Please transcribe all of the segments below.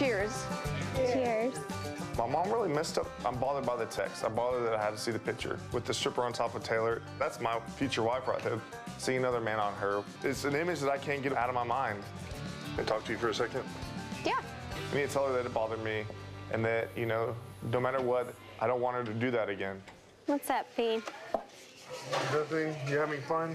Cheers. Cheers. My mom really messed up. I'm bothered by the text. I'm bothered that I had to see the picture with the stripper on top of Taylor. That's my future wife right there. Seeing another man on her. It's an image that I can't get out of my mind. Can I talk to you for a second? Yeah. I need to tell her that it bothered me and that, you know, no matter what, I don't want her to do that again. What's up, Fee? Nothing. You having fun?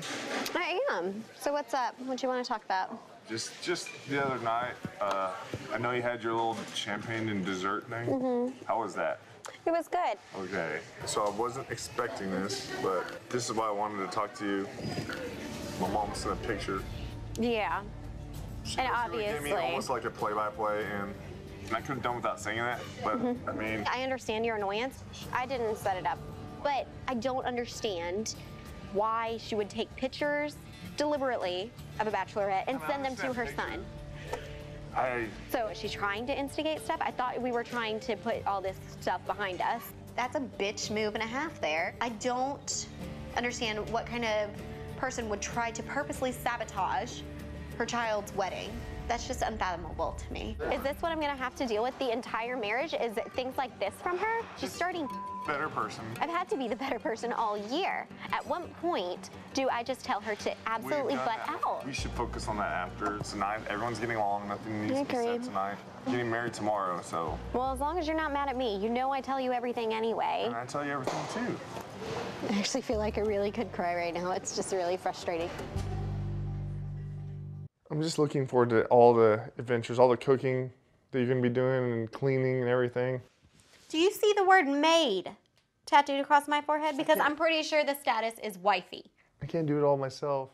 I am. So what's up? What do you want to talk about? Just, just the other night, uh, I know you had your little champagne and dessert thing. How was that? It was good. Okay, so I wasn't expecting this, but this is why I wanted to talk to you. My mom sent a picture. Yeah. She And basically gave me almost like a play-by-play, and I couldn't have done without saying that. But I mean, I understand your annoyance. I didn't set it up. But I don't understand why she would take pictures deliberately of a bachelorette and I send them to her pictures. son. I So is she trying to instigate stuff? I thought we were trying to put all this stuff behind us. That's a bitch move and a half there. I don't understand what kind of person would try to purposely sabotage her child's wedding. That's just unfathomable to me. Is this what I'm gonna have to deal with the entire marriage? Is it things like this from her? She's starting. better person. I've had to be the better person all year. At what point do I just tell her to absolutely butt that. out? We should focus on that after tonight. Everyone's getting along. Nothing needs to be said tonight. Getting married tomorrow, so Well, as long as you're not mad at me, you know I tell you everything anyway. and I tell you everything too. I actually feel like I really could cry right now. It's just really frustrating. I'm just looking forward to all the adventures, all the cooking that you're gonna be doing and cleaning and everything. Do you see the word maid tattooed across my forehead? Because I'm pretty sure the status is wifey. I can't do it all myself.